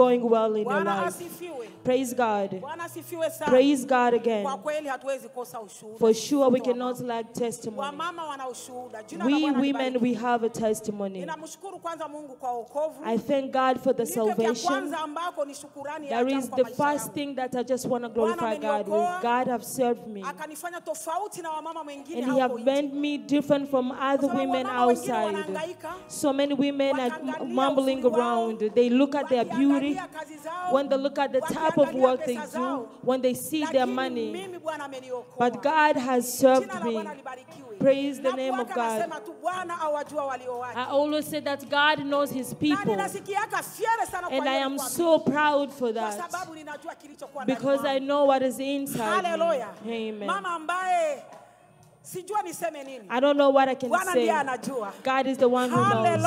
going well in your life. Praise God. bwana asifiwe sana Praise God again. kwa kweli hatuwezi kosa ushuhuda For sure, we cannot lack testimony. wamama wana ushuhuda Jina la We women, we have a testimony. ninamshukuru kwanza mungu kwa wokovu I thank God for the salvation. kwanza ambako ni shukurani There yangu is the first thing that I just want to glorify God with. God have served me. akanifanya tofauti na wamama wengine And He have made me different from other women outside. So many women are mumbling around. They look at their beauty. When they look at the type of work they do, when they see their money. mimi Bwana ameniokoa. But God has served me. Praise the name of God. nasema tu Bwana awajua walio wake. I always say that God knows His people. ninasikiaka fiere sana kwa And I am so proud for that. sababu ninajua kilichokuwa ndani Because I know what is inside Haleluya. me. Amen. Sijua niseme nini. I don't know what I can Bwana say. ndiye anajua. God is the one who knows.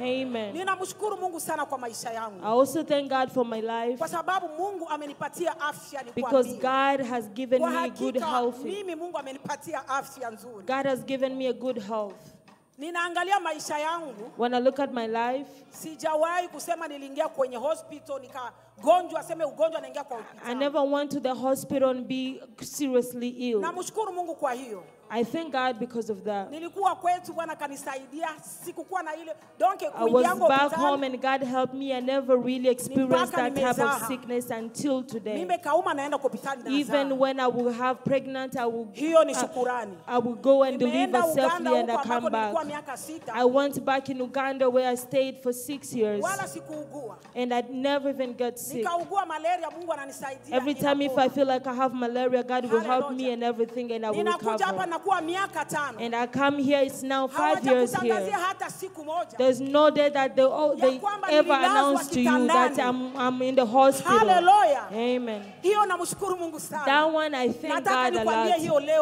Amen. Ninamshukuru Mungu sana kwa maisha I also thank God for my life Kwa sababu Mungu amenipatia afya because. God has given Kwa me good health. mimi Mungu amenipatia afya nzuri. God has given me a good health. Ninaangalia maisha yangu, When I look at my life, sijawahi kusema niliingia kwenye hospital nikagonjwa, ugonjwa naingia kwa I never went to the hospital and be seriously ill. Namshukuru Mungu kwa hiyo. I thank God because of that. Nilikuwa kwetu, Bwana kanisaidia, sikukuwa na ile donke I was back home and God helped me. I never really experienced that type of sickness until today. Mimbe kauma naenda hospitali na Even when I will have pregnant, I will, Hiyo ni uh. I will go and deliver safely and I come back. I went back in Uganda where I stayed for six years wala sikuugua. and I never even got sick. Nikaugua malaria, Mungu ananisaidia. Every time if. I feel like I have malaria, God will help me and everything and I will recover. Nakuwa miaka tano. And I come here, it's now five years here. hata siku moja. There's no day that they, oh, they ever announce to you that. I'm, I'm in the hospital. Hallelujah. Amen. Hiyo namshukuru Mungu sana. That one I thank God a lot.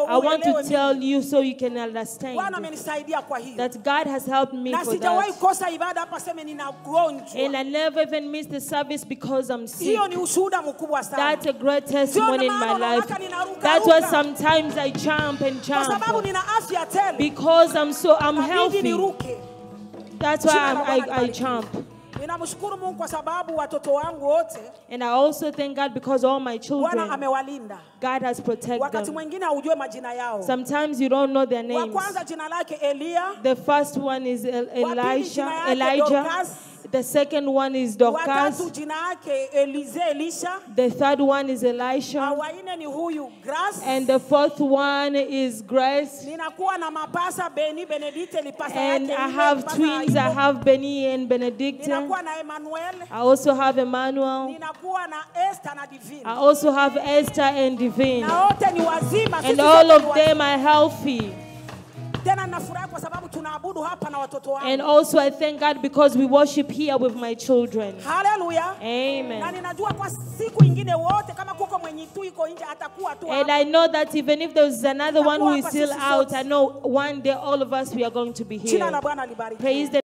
I want to tell you so you can understand Bwana amenisaidia kwa hiyo. that God has helped me for that. kosa ibada hapa seme nina And. I never even miss the service because I'm sick. Hiyo ni ushuhuda mkubwa sana. That's a great testimony in my life. That's why sometimes I jump and jump because I'm so I'm healthy. That's why I'm, I, I jump. Ninamshukuru Mungu kwa sababu watoto wangu wote And I also thank God because all my children. God has protected them. mwingine haujue majina yao. Sometimes you don't know their names. kwanza jina lake Elia, The first one is El- Wa pili Elisha, jina yake Elijah. Dorcas. The second one is watatu Dorcas. jina yake Elize Elisha, The third one is Elisha. ni huyu Grace. And the fourth one is Grace. Ninakuwa na mapasa Beni Benedite lipasa And yake I have twins. I have Benny and Benedicta. Ninakuwa na Emmanuel, I also have Emmanuel. ninakuwa na Esther na Divine. I also have Esther and Divine. Na wote ni wazima, And all of them are healthy. And also I thank God because we worship here with my children. Haleluya. Na Amen. ninajua kwa siku ingine wote kama kuko mwenye tu iko nje atakuwa tu And. I know that even if there's another one who is still out, I know one day all of us we are going to be here. Praise the